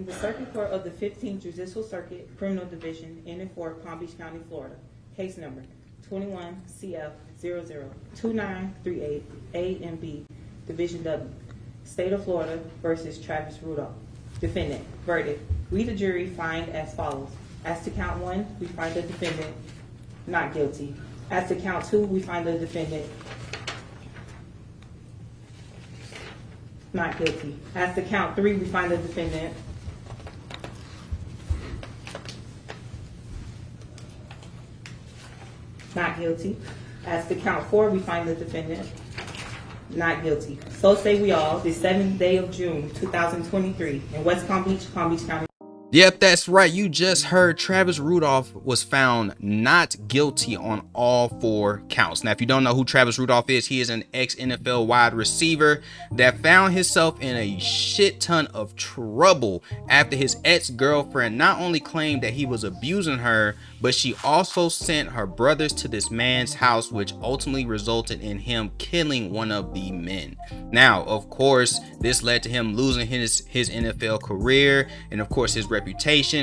In the Circuit Court of the 15th Judicial Circuit Criminal Division in and for Palm Beach County, Florida, case number 21 CF 002938 A and B, Division W, State of Florida versus Travis Rudolph. Defendant, verdict. We, the jury, find as follows. As to count one, we find the defendant not guilty. As to count two, we find the defendant not guilty. As to count three, we find the defendant not guilty. As to count four, we find the defendant not guilty. So say we all, the seventh day of June, 2023, in West Palm Beach, Palm Beach County. Yep, that's right. You just heard Travis Rudolph was found not guilty on all four counts. Now, if you don't know who Travis Rudolph is, he is an ex NFL wide receiver that found himself in a shit ton of trouble after his ex girlfriend not only claimed that he was abusing her, but she also sent her brothers to this man's house, which ultimately resulted in him killing one of the men. Now, of course, this led to him losing his, his NFL career and, of course, his reputation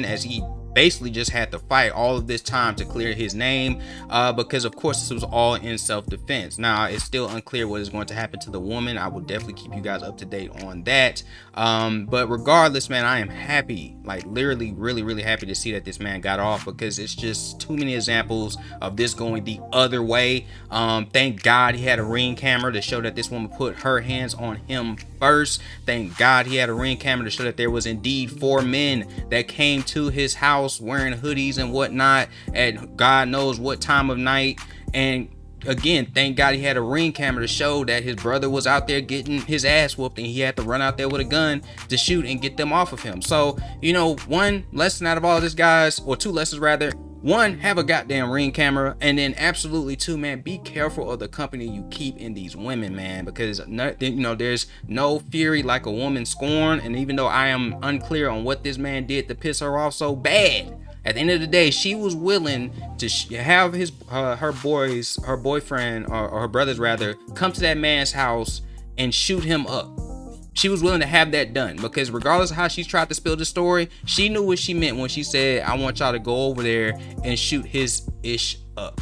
as he basically just had to fight all of this time to clear his name uh, because of course this was all in self-defense. Now it's still unclear what is going to happen to the woman. I will definitely keep you guys up to date on that. Um, but regardless man i am happy. Like literally really really happy to see that this man got off because it's just too many examples of this going the other way. Um, thank god he had a ring camera to show that this woman put her hands on him first. Thank god he had a ring camera to show that there was indeed four men that came to his house house wearing hoodies and whatnot at God knows what time of night. And again, thank God he had a ring camera to show that his brother was out there getting his ass whooped and he had to run out there with a gun to shoot and get them off of him. So, you know, one lesson out of all this, guys, or two lessons rather, one have a goddamn ring camera and then absolutely two man be careful of the company you keep in these women man because you know there's no fury like a woman scorn and even though i am unclear on what this man did to piss her off so bad at the end of the day she was willing to have his uh, her boys her boyfriend or, or her brothers rather come to that man's house and shoot him up she was willing to have that done because regardless of how she tried to spill the story, she knew what she meant when she said, I want y'all to go over there and shoot his ish up.